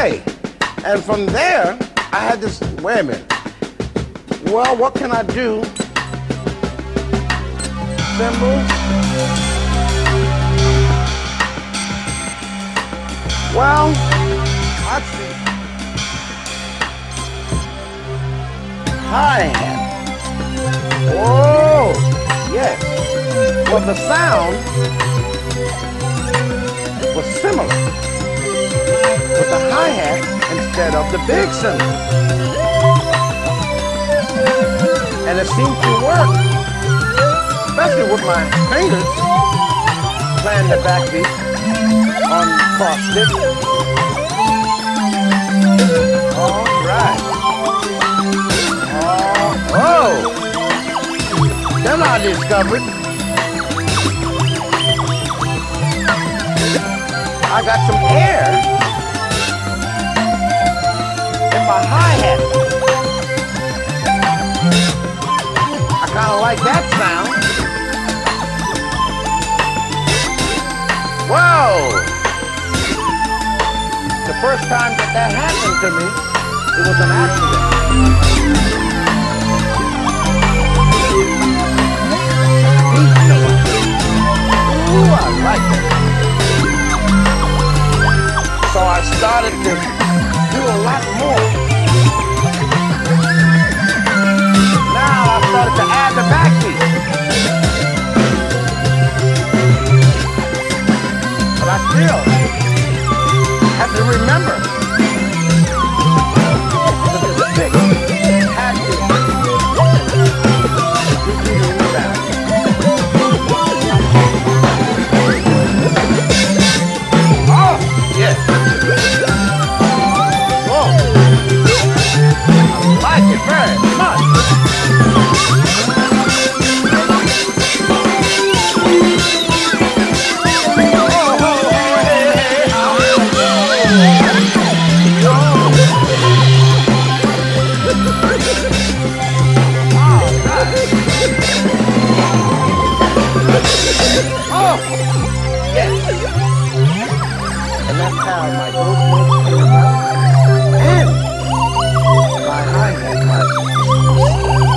Okay. And from there, I had this, wait a minute. Well, what can I do? Cymbals. Well, let's see. Hi-hat. Oh, yes. Well, the sound was similar hi-hat instead of the big cymbal. And it seemed to work, especially with my fingers playing the backbeat on stick. All right. Oh. Then I discovered I got some air my hi-hat. I kind of like that sound. Whoa! The first time that that happened to me, it was an accident. Ooh, I like it. So I started to sound. Oh, yes. Whoa. I like it very much. Yes. And that's how my gold my.